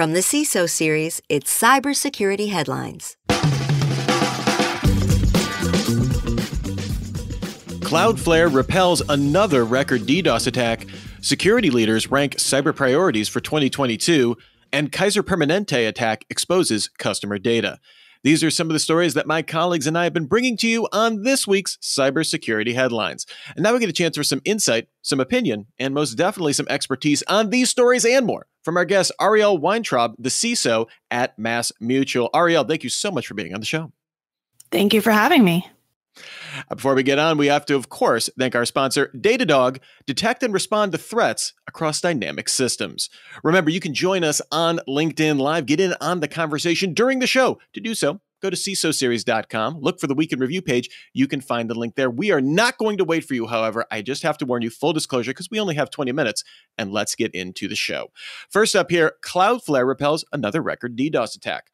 From the CISO series, it's Cybersecurity Headlines. Cloudflare repels another record DDoS attack. Security leaders rank cyber priorities for 2022, and Kaiser Permanente attack exposes customer data. These are some of the stories that my colleagues and I have been bringing to you on this week's cybersecurity headlines. And now we get a chance for some insight, some opinion, and most definitely some expertise on these stories and more from our guest, Ariel Weintraub, the CISO at MassMutual. Ariel, thank you so much for being on the show. Thank you for having me. Uh, before we get on, we have to, of course, thank our sponsor, Datadog. Detect and respond to threats across dynamic systems. Remember, you can join us on LinkedIn Live. Get in on the conversation during the show. To do so, go to CISOseries.com, look for the Week in Review page. You can find the link there. We are not going to wait for you, however. I just have to warn you, full disclosure, because we only have 20 minutes, and let's get into the show. First up here, Cloudflare repels another record DDoS attack.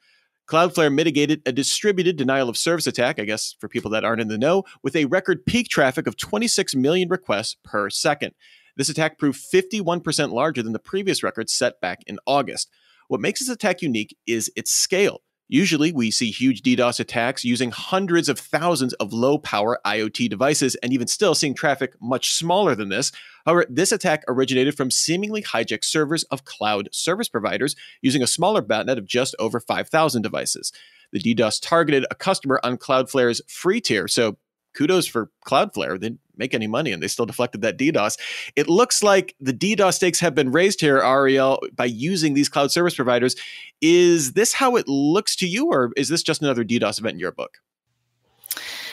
Cloudflare mitigated a distributed denial of service attack, I guess for people that aren't in the know, with a record peak traffic of 26 million requests per second. This attack proved 51% larger than the previous record set back in August. What makes this attack unique is its scale. Usually, we see huge DDoS attacks using hundreds of thousands of low power IoT devices, and even still seeing traffic much smaller than this. However, this attack originated from seemingly hijacked servers of cloud service providers using a smaller botnet of just over 5,000 devices. The DDoS targeted a customer on Cloudflare's free tier, so kudos for Cloudflare. They didn't make any money and they still deflected that DDoS. It looks like the DDoS stakes have been raised here, Ariel, by using these cloud service providers. Is this how it looks to you, or is this just another DDoS event in your book?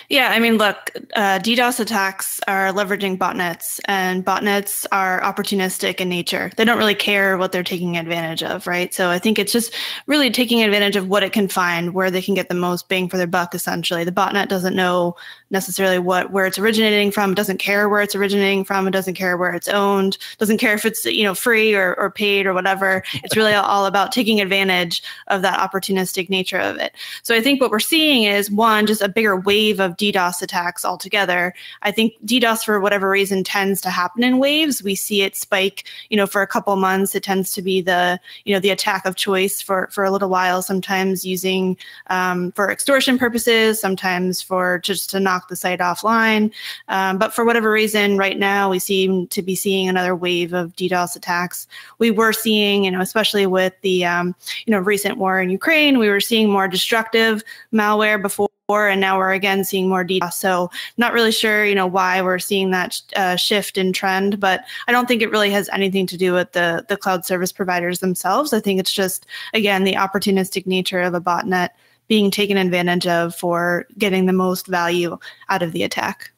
Yeah, I mean, look, uh, DDoS attacks are leveraging botnets, and botnets are opportunistic in nature. They don't really care what they're taking advantage of, right? So I think it's just really taking advantage of what it can find, where they can get the most bang for their buck, essentially. The botnet doesn't know necessarily what where it's originating from, it doesn't care where it's originating from, it doesn't care where it's owned, doesn't care if it's you know free or, or paid or whatever. It's really all about taking advantage of that opportunistic nature of it. So I think what we're seeing is one, just a bigger wave of DDoS attacks altogether. I think DDoS, for whatever reason, tends to happen in waves. We see it spike, you know, for a couple months. It tends to be the, you know, the attack of choice for for a little while. Sometimes using um, for extortion purposes, sometimes for just to knock the site offline. Um, but for whatever reason, right now we seem to be seeing another wave of DDoS attacks. We were seeing, you know, especially with the, um, you know, recent war in Ukraine, we were seeing more destructive malware before and now we're again seeing more DDoS. So not really sure, you know, why we're seeing that uh, shift in trend, but I don't think it really has anything to do with the the cloud service providers themselves. I think it's just again the opportunistic nature of a botnet being taken advantage of for getting the most value out of the attack.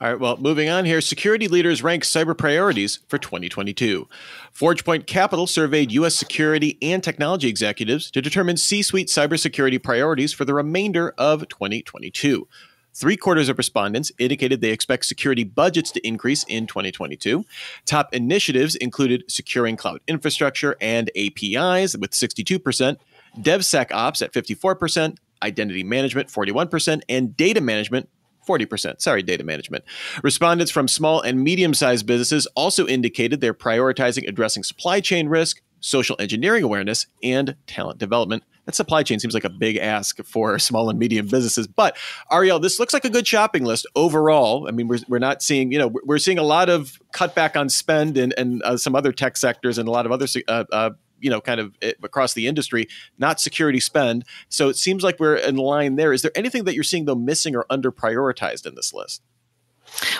All right, well, moving on here, security leaders rank cyber priorities for 2022. ForgePoint Capital surveyed U.S. security and technology executives to determine C suite cybersecurity priorities for the remainder of 2022. Three quarters of respondents indicated they expect security budgets to increase in 2022. Top initiatives included securing cloud infrastructure and APIs with 62%, DevSecOps at 54%, identity management 41%, and data management 40%. Sorry, data management. Respondents from small and medium sized businesses also indicated they're prioritizing addressing supply chain risk, social engineering awareness, and talent development. That supply chain seems like a big ask for small and medium businesses. But Ariel, this looks like a good shopping list overall. I mean, we're, we're not seeing, you know, we're seeing a lot of cutback on spend and, and uh, some other tech sectors and a lot of other uh, uh, you know kind of eh, across the industry, not security spend. So it seems like we're in line there. Is there anything that you're seeing though missing or under prioritized in this list?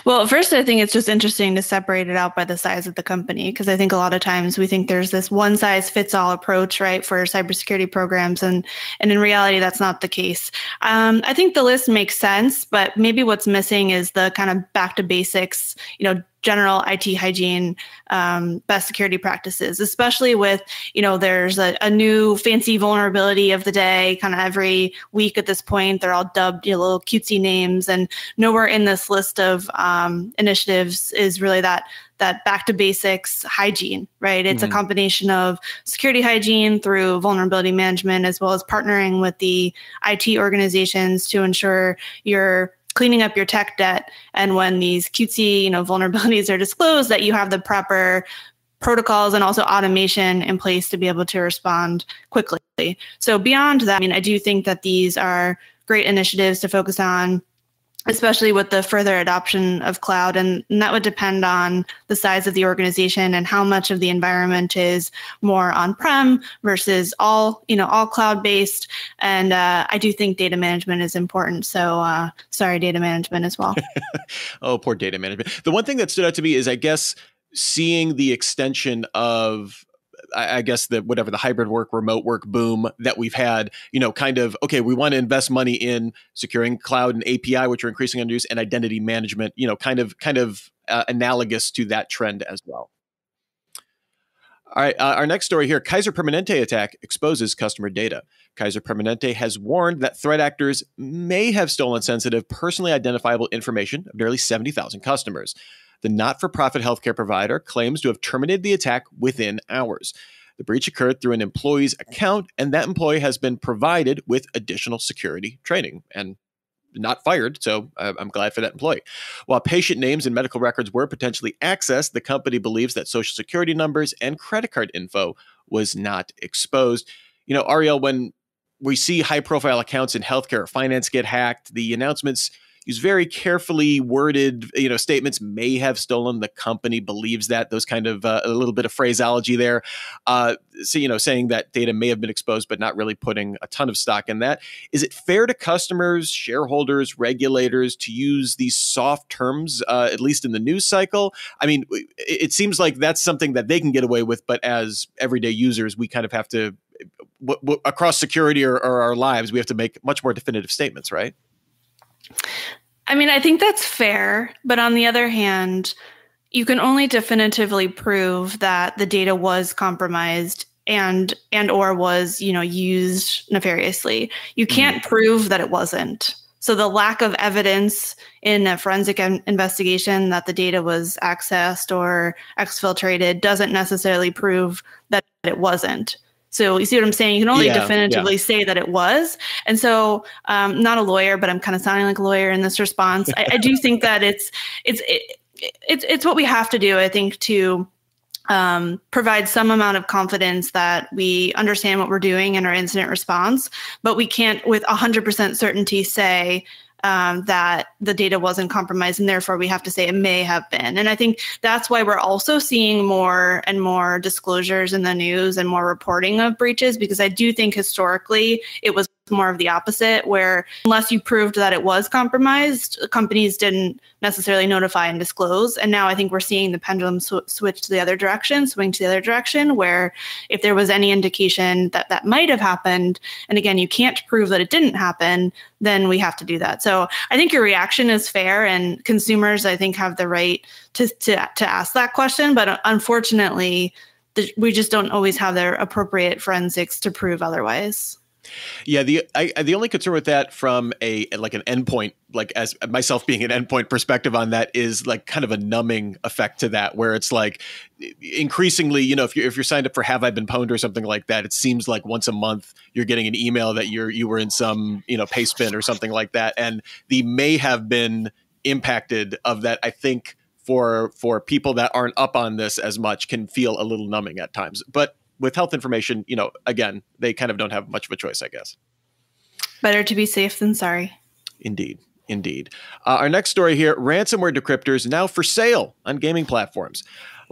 Well, first, I think it's just interesting to separate it out by the size of the company because I think a lot of times we think there's this one size fits all approach, right, for cybersecurity programs, and and in reality, that's not the case. Um, I think the list makes sense, but maybe what's missing is the kind of back to basics, you know, general IT hygiene, um, best security practices, especially with, you know, there's a, a new fancy vulnerability of the day kind of every week at this point. They're all dubbed you know, little cutesy names. And nowhere in this list of um, initiatives is really that that back to basics hygiene, right? It's mm-hmm. a combination of security hygiene through vulnerability management, as well as partnering with the IT organizations to ensure you're cleaning up your tech debt and when these cutesy you know vulnerabilities are disclosed that you have the proper protocols and also automation in place to be able to respond quickly. So beyond that, I mean, I do think that these are great initiatives to focus on especially with the further adoption of cloud and, and, that would depend on the size of the organization and how much of the environment is more on-prem versus all you know all cloud based and uh, i do think data management is important so uh, sorry data management as well. Oh poor data management. The one thing that stood out to me is i guess seeing the extension of I guess the whatever the hybrid work, remote work boom that we've had, you know, kind of okay, we want to invest money in securing cloud and API, which are increasing under use, and identity management, you know, kind of kind of uh, analogous to that trend as well. All right, uh, our next story here Kaiser Permanente attack exposes customer data. Kaiser Permanente has warned that threat actors may have stolen sensitive, personally identifiable information of nearly 70,000 customers. The not for profit healthcare provider claims to have terminated the attack within hours. The breach occurred through an employee's account, and that employee has been provided with additional security training and not fired. So uh, I'm glad for that employee. While patient names and medical records were potentially accessed, the company believes that social security numbers and credit card info was not exposed. You know, Ariel, when we see high profile accounts in healthcare or finance get hacked, the announcements use very carefully worded you know statements may have stolen. The company believes that those kind of uh, a little bit of phraseology there. Uh, so you know saying that data may have been exposed but not really putting a ton of stock in that. Is it fair to customers shareholders regulators to use these soft terms uh, at least in the news cycle? I mean it seems like that's something that they can get away with but as everyday users we kind of have to across security or, or our lives we have to make much more definitive statements right I mean, I think that's fair. But on the other hand, you can only definitively prove that the data was compromised and and or was you know used nefariously you mm-hmm. can't mm-hmm. prove that it wasn't so the lack of evidence in a forensic investigation that the data was accessed or exfiltrated doesn't necessarily prove that it wasn't so you see what I'm saying? You can only yeah, definitively yeah. say that it was. And so, um, not a lawyer, but I'm kind of sounding like a lawyer in this response. I, I do think that it's it's it, it's it's what we have to do. I think to um, provide some amount of confidence that we understand what we're doing in our incident response, but we can't with 100% certainty say um, that the data wasn't compromised, and therefore we have to say it may have been. And I think that's why we're also seeing more and more disclosures in the news and more reporting of breaches, because I do think historically it was more of the opposite, where unless you proved that it was compromised, companies didn't necessarily notify and disclose. And now I think we're seeing the pendulum sw- switch to the other direction, swing to the other direction, where if there was any indication that that might have happened, and again, you can't prove that it didn't happen, then we have to do that. So I think your reaction is fair, and consumers, I think, have the right to to, to ask that question. But uh, unfortunately, we just don't always have their appropriate forensics to prove otherwise. Yeah, the I, the only concern with that from a like an endpoint, like as myself being an endpoint perspective on that is like kind of a numbing effect to that, where it's like increasingly, you know, if you if you're signed up for Have I Been Pwned or something like that, it seems like once a month you're getting an email that you're you were in some you know Pastebin or something like that, and the may have been impacted of that. I think for for people that aren't up on this as much can feel a little numbing at times, but with health information, you know, again, they kind of don't have much of a choice, I guess. Better to be safe than sorry. Indeed. Indeed. Uh, our next story here ransomware decryptors now for sale on gaming platforms.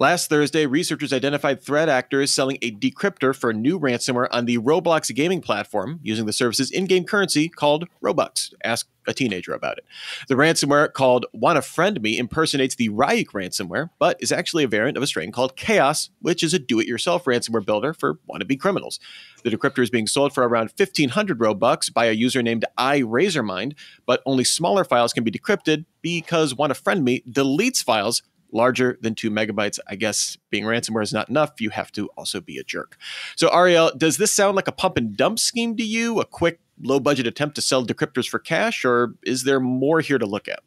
Last Thursday, researchers identified threat actors selling a decryptor for a new ransomware on the Roblox gaming platform using the service's in game currency called Robux. Ask a teenager about it. The ransomware called Wanna Friend Me impersonates the Ryuk ransomware, but is actually a variant of a strain called Chaos, which is a do it yourself ransomware builder for wannabe criminals. The decryptor is being sold for around 1500 Robux by a user named iRazormind, but only smaller files can be decrypted because Wanna Friend Me deletes files larger than two megabytes. I guess being ransomware is not enough. You have to also be a jerk. So, Ariel, does this sound like a pump and dump scheme to you? A quick, low budget attempt to sell decryptors for cash, or is there more here to look at?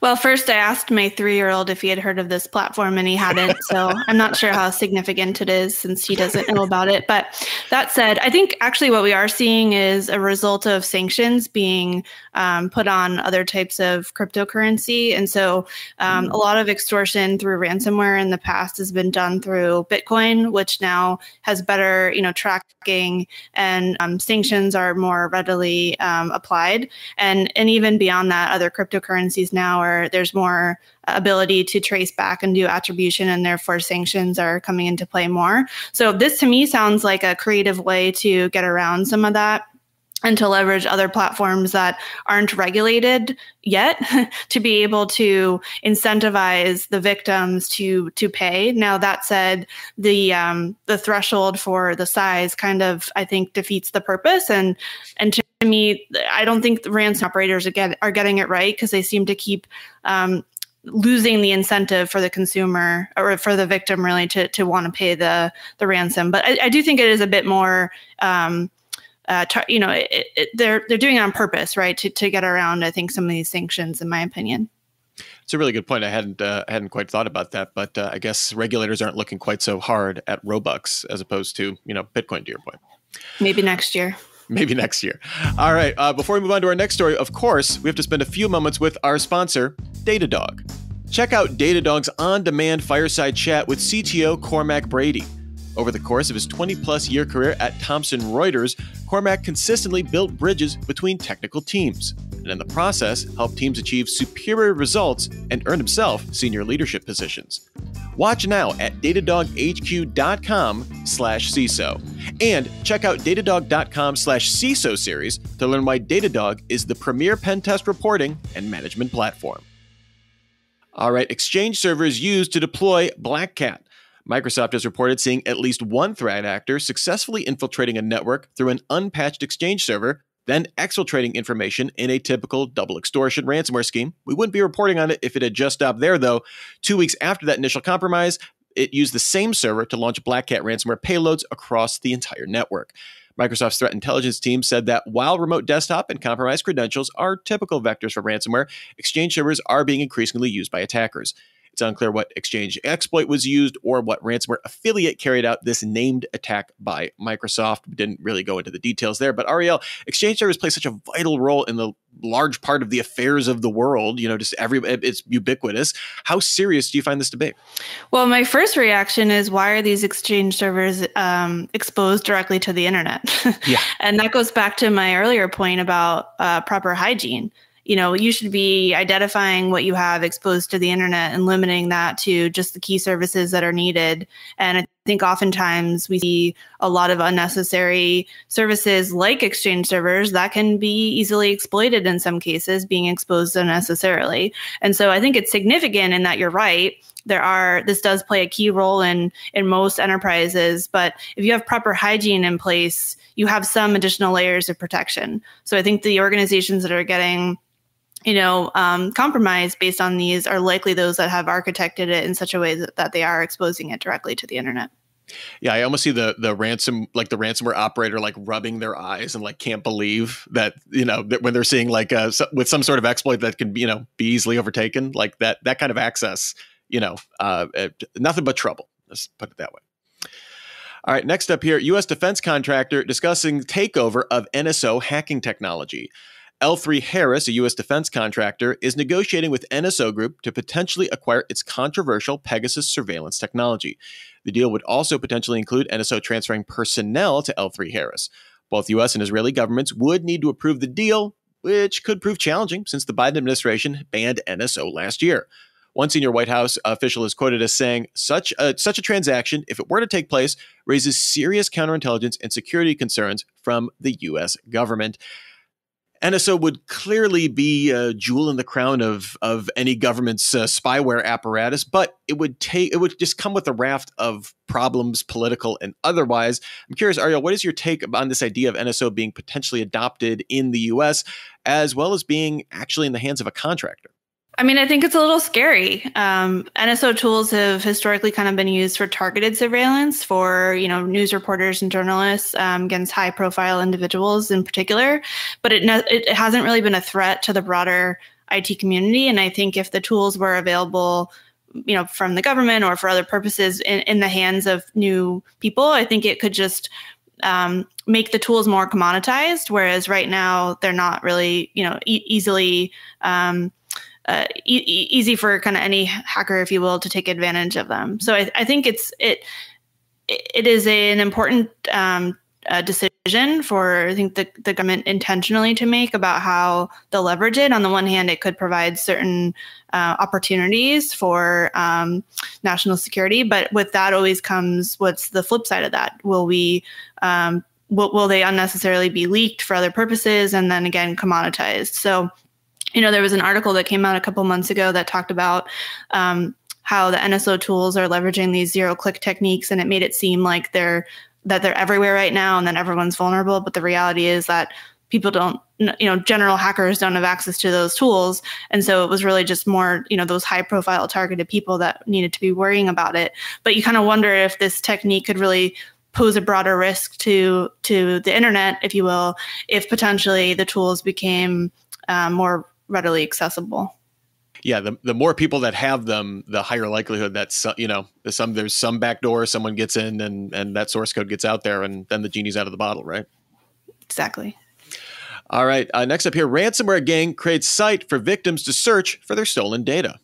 Well, first I asked my three-year-old if he had heard of this platform, and he hadn't. So I'm not sure how significant it is since he doesn't know about it. But that said, I think actually what we are seeing is a result of sanctions being um, put on other types of cryptocurrency, and so um, mm. a lot of extortion through ransomware in the past has been done through Bitcoin, which now has better, you know, tracking and um, sanctions are more readily um, applied, and and even beyond that, other cryptocurrencies now are there's more ability to trace back and do attribution and therefore sanctions are coming into play more. So this to me sounds like a creative way to get around some of that and to leverage other platforms that aren't regulated yet to be able to incentivize the victims to to pay. Now that said, the um, the threshold for the size kind of I think defeats the purpose and and to me I don't think the ransom operators are, get, are getting it right because they seem to keep um, losing the incentive for the consumer or for the victim really to to want to pay the the ransom. But I, I do think it is a bit more. Um, uh, you know, it, it, they're they're doing it on purpose, right? To to get around, I think, some of these sanctions, in my opinion. It's a really good point. I hadn't uh, hadn't quite thought about that, but uh, I guess regulators aren't looking quite so hard at Robux as opposed to you know Bitcoin. To your point, maybe next year. Maybe next year. All right. Uh, before we move on to our next story, of course, we have to spend a few moments with our sponsor, Datadog. Check out Datadog's on-demand fireside chat with CTO Cormac Brady. Over the course of his 20 plus year career at Thomson Reuters, Cormac consistently built bridges between technical teams, and in the process, helped teams achieve superior results and earn himself senior leadership positions. Watch now at datadoghq.com slash CISO. And check out datadog.com slash CISO series to learn why Datadog is the premier pen test reporting and management platform. All right, Exchange servers used to deploy Black Cat. Microsoft has reported seeing at least one threat actor successfully infiltrating a network through an unpatched Exchange server, then exfiltrating information in a typical double extortion ransomware scheme. We wouldn't be reporting on it if it had just stopped there, though. Two weeks after that initial compromise, it used the same server to launch Black Cat ransomware payloads across the entire network. Microsoft's threat intelligence team said that while remote desktop and compromised credentials are typical vectors for ransomware, Exchange servers are being increasingly used by attackers. It's unclear what Exchange exploit was used or what ransomware affiliate carried out this named attack by Microsoft. We didn't really go into the details there, but Ariel, Exchange servers play such a vital role in the large part of the affairs of the world. You know, just every it's ubiquitous. How serious do you find this to be? Well, my first reaction is why are these Exchange servers um, exposed directly to the internet? yeah, and that goes back to my earlier point about uh, proper hygiene you know you should be identifying what you have exposed to the internet and limiting that to just the key services that are needed. And i think oftentimes we see a lot of unnecessary services like exchange servers that can be easily exploited in some cases being exposed unnecessarily. And so i think it's significant in that you're right. There are this does play a key role in in most enterprises but if you have proper hygiene in place you have some additional layers of protection. So i think the organizations that are getting you know, um, compromise based on these are likely those that have architected it in such a way that, that they are exposing it directly to the internet. Yeah, I almost see the the ransom like the ransomware operator like rubbing their eyes and like can't believe that you know that when they're seeing like uh, so, with some sort of exploit that can you know be easily overtaken like that that kind of access you know uh, nothing but trouble. Let's put it that way. All right, next up here, U.S. defense contractor discussing takeover of NSO hacking technology. L3 Harris, a U.S. defense contractor, is negotiating with NSO Group to potentially acquire its controversial Pegasus surveillance technology. The deal would also potentially include NSO transferring personnel to L3 Harris. Both U.S. and Israeli governments would need to approve the deal, which could prove challenging since the Biden administration banned NSO last year. One senior White House official is quoted as saying, such a, such a transaction, if it were to take place, raises serious counterintelligence and security concerns from the U.S. government. NSO would clearly be a jewel in the crown of of any government's uh, spyware apparatus, but it would take it would just come with a raft of problems, political and otherwise. I'm curious, Ariel, what is your take on this idea of NSO being potentially adopted in the U.S. as well as being actually in the hands of a contractor? I mean, I think it's a little scary. Um, NSO tools have historically kind of been used for targeted surveillance for, you know, news reporters and journalists um, against high-profile individuals in particular, but it it hasn't really been a threat to the broader IT community. And I think if the tools were available, you know, from the government or for other purposes in, in the hands of new people, I think it could just um, make the tools more commoditized. Whereas right now they're not really, you know, e- easily um, uh, e- easy for kind of any hacker, if you will, to take advantage of them. So I, I think it's it it is a, an important um, uh, decision for I think the, the government intentionally to make about how they'll leverage it. On the one hand, it could provide certain uh, opportunities for um, national security, but with that always comes what's the flip side of that? Will we um, will, will they unnecessarily be leaked for other purposes and then again commoditized? So you know, there was an article that came out a couple months ago that talked about um, how the NSO tools are leveraging these zero click techniques, and it made it seem like they're that they're everywhere right now, and then everyone's vulnerable. But the reality is that people don't, you know, general hackers don't have access to those tools, and so it was really just more, you know, those high profile targeted people that needed to be worrying about it. But you kind of wonder if this technique could really pose a broader risk to to the internet, if you will, if potentially the tools became um, more readily accessible. Yeah, the, the more people that have them, the higher likelihood that some, you know some there's some backdoor someone gets in and and that source code gets out there and then the genie's out of the bottle, right? Exactly. All right. Uh, next up here, ransomware gang creates site for victims to search for their stolen data.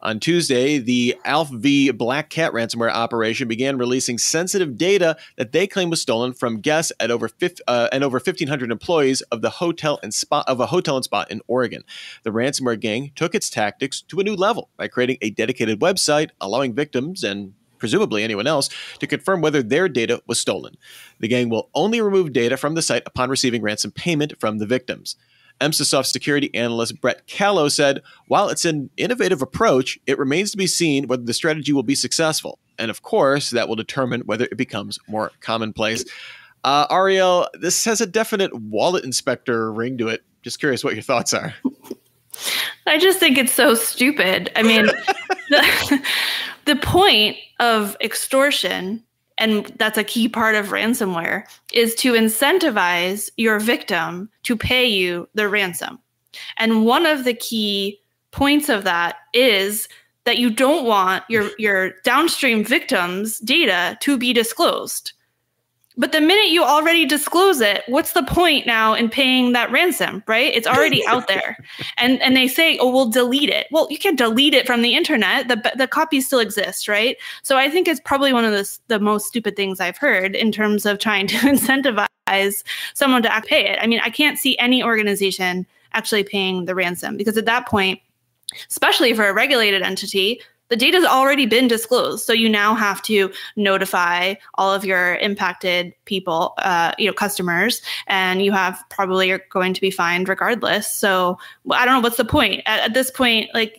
On Tuesday, the Alpha V Black Cat ransomware operation began releasing sensitive data that they claim was stolen from guests at over 50, uh, and over 1,500 employees of the hotel and spot of a hotel and spot in Oregon. The ransomware gang took its tactics to a new level by creating a dedicated website allowing victims and presumably anyone else, to confirm whether their data was stolen. The gang will only remove data from the site upon receiving ransom payment from the victims. Emsisoft security analyst Brett Callow said, while it's an innovative approach, it remains to be seen whether the strategy will be successful. And of course, that will determine whether it becomes more commonplace. Uh, Ariel, this has a definite wallet inspector ring to it. Just curious what your thoughts are. I just think it's so stupid. I mean, the, the point of extortion and that's a key part of ransomware, is to incentivize your victim to pay you the ransom. And one of the key points of that is that you don't want your, your downstream victims' data to be disclosed. But the minute you already disclose it, what's the point now in paying that ransom, right? It's already out there. And and they say, "Oh, we'll delete it." Well, you can't delete it from the internet. The the copy still exists, right? So I think it's probably one of the the most stupid things I've heard in terms of trying to incentivize someone to pay it. I mean, I can't see any organization actually paying the ransom because at that point, especially for a regulated entity, the data has already been disclosed so you now have to notify all of your impacted people uh, you know customers and you have probably are going to be fined regardless. So i don't know what's the point? At, at this point like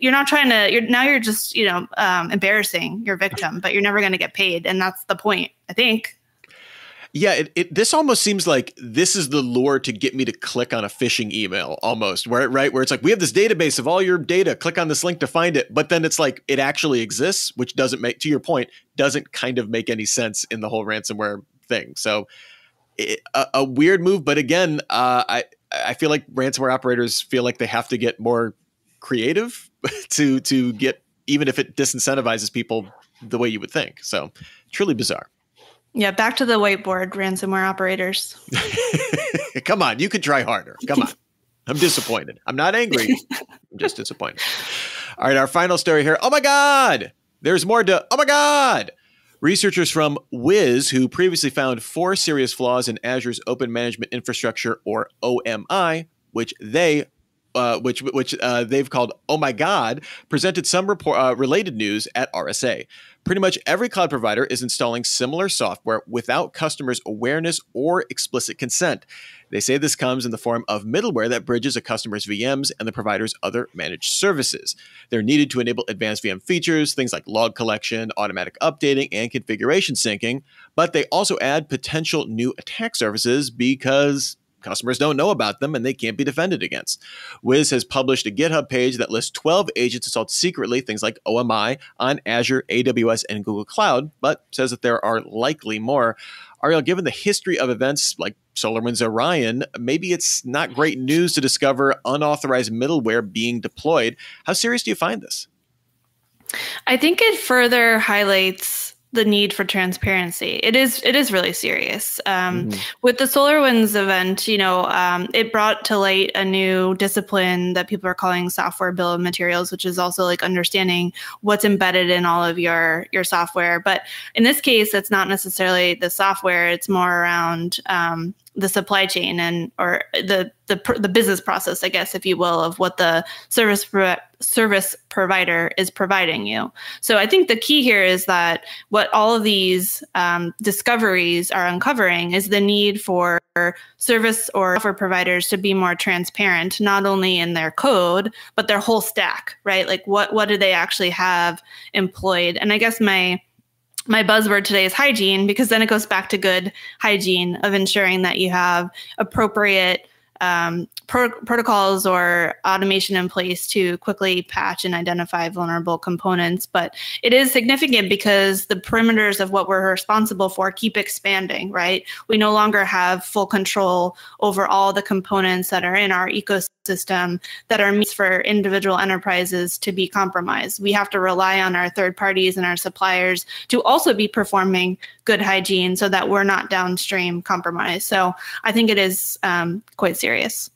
you're not trying to you're now you're just you know um, embarrassing your victim but you're never going to get paid and that's the point i think yeah, it, it, this almost seems like this is the lure to get me to click on a phishing email almost, where right where it's like we have this database of all your data, click on this link to find it, but then it's like it actually exists, which doesn't make to your point doesn't kind of make any sense in the whole ransomware thing. So it, a, a, weird move, but again, uh, I I feel like ransomware operators feel like they have to get more creative to to get even if it disincentivizes people the way you would think. So truly bizarre. Yeah, back to the whiteboard, ransomware operators. Come on, you could try harder. Come on. I'm disappointed. I'm not angry. I'm just disappointed. All right, our final story here. Oh my God, there's more to. Oh my God. Researchers from Wiz, who previously found four serious flaws in Azure's Open Management Infrastructure, or OMI, which they uh, which which uh, they've called "Oh my God," presented some report uh, related news at RSA. Pretty much every cloud provider is installing similar software without customers' awareness or explicit consent. They say this comes in the form of middleware that bridges a customer's VMs and the provider's other managed services. They're needed to enable advanced VM features, things like log collection, automatic updating, and configuration syncing, but they also add potential new attack surfaces because customers don't know about them and they can't be defended against. Wiz has published a GitHub page that lists 12 agents installed secretly, things like OMI, on Azure, AWS, and Google Cloud, but says that there are likely more. Ariel, given the history of events like SolarWinds Orion, maybe it's not great news to discover unauthorized middleware being deployed. How serious do you find this? I think it further highlights the need for transparency. It is it is really serious. Um, mm-hmm. With the SolarWinds event, you know, um, it brought to light a new discipline that people are calling software bill of materials, which is also like understanding what's embedded in all of your your software. But in this case, it's not necessarily the software; it's more around um, the supply chain and or the the the business process, I guess, if you will, of what the service pro- service provider is providing you. So I think the key here is that what all of these um, discoveries are uncovering is the need for service or software providers to be more transparent, not only in their code but their whole stack, right? Like what what do they actually have employed? And I guess my my buzzword today is hygiene because then it goes back to good hygiene of ensuring that you have appropriate um, pro- protocols or automation in place to quickly patch and identify vulnerable components. But it is significant because the perimeters of what we're responsible for keep expanding, right? We no longer have full control over all the components that are in our ecosystem that are means for individual enterprises to be compromised. We have to rely on our third parties and our suppliers to also be performing good hygiene so that we're not downstream compromised. So I think it is um, quite serious.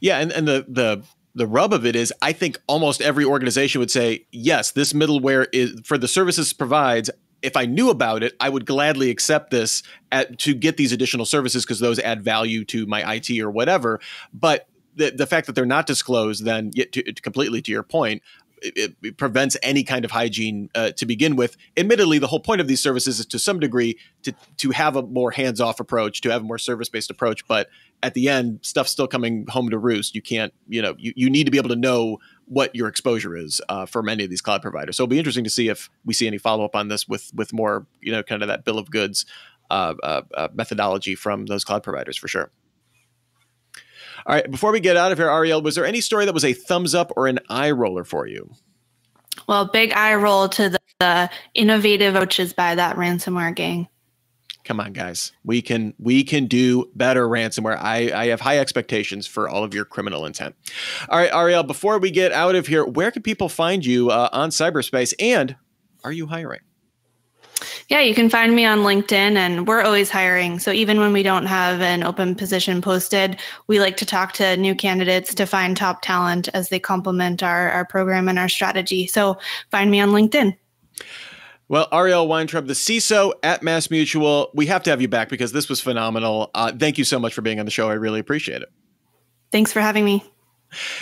Yeah, and, and the the the rub of it is I think almost every organization would say, yes, this middleware is for the services provides. If I knew about it, I would gladly accept this at, to get these additional services because those add value to my IT or whatever. But the, the fact that they're not disclosed, then to, to completely to your point, it, it prevents any kind of hygiene uh, to begin with. Admittedly, the whole point of these services is to some degree to to have a more hands off approach, to have a more service based approach. But at the end, stuff's still coming home to roost. You can't, you know, you, you need to be able to know what your exposure is uh, for many of these cloud providers. So it'll be interesting to see if we see any follow up on this with with more, you know, kind of that bill of goods uh, uh, uh methodology from those cloud providers for sure. All right, before we get out of here, Ariel, was there any story that was a thumbs up or an eye roller for you? Well, big eye roll to the, the innovative approaches by that ransomware gang. Come on, guys. We can we can do better ransomware. I, I have high expectations for all of your criminal intent. All right, Ariel, before we get out of here, where can people find you uh, on cyberspace? And are you hiring? Yeah, you can find me on LinkedIn, and we're always hiring. So even when we don't have an open position posted, we like to talk to new candidates to find top talent as they complement our, our program and our strategy. So find me on LinkedIn. Well, Ariel Weintraub, the CISO at MassMutual, we have to have you back because this was phenomenal. Uh, thank you so much for being on the show. I really appreciate it. Thanks for having me.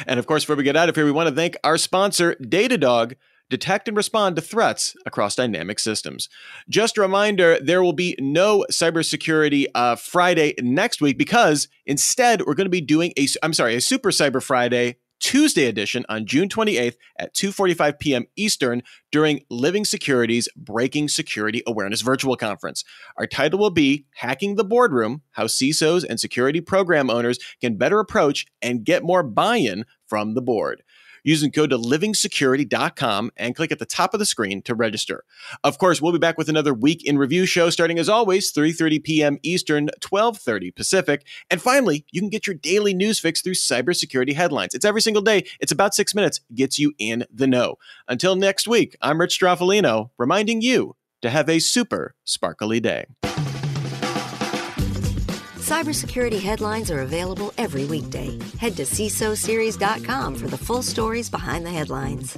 And of course, before we get out of here, we want to thank our sponsor, Datadog detect and respond to threats across dynamic systems. Just a reminder there will be no cybersecurity uh, Friday next week because instead we're going to be doing a, I'm sorry, a Super Cyber Friday Tuesday edition on June 28th at 2:45 p.m. Eastern during Living Security's Breaking Security Awareness Virtual Conference. Our title will be Hacking the Boardroom: How CISOs and security program owners can better approach and get more buy-in from the board using code to livingsecurity.com and click at the top of the screen to register. Of course, we'll be back with another week in review show starting as always 3:30 p.m. Eastern, 12:30 Pacific. And finally, you can get your daily news fix through cybersecurity headlines. It's every single day. It's about 6 minutes, gets you in the know. Until next week, I'm Rich Stroffolino, reminding you to have a super sparkly day. Cybersecurity headlines are available every weekday. Head to CISOseries.com for the full stories behind the headlines.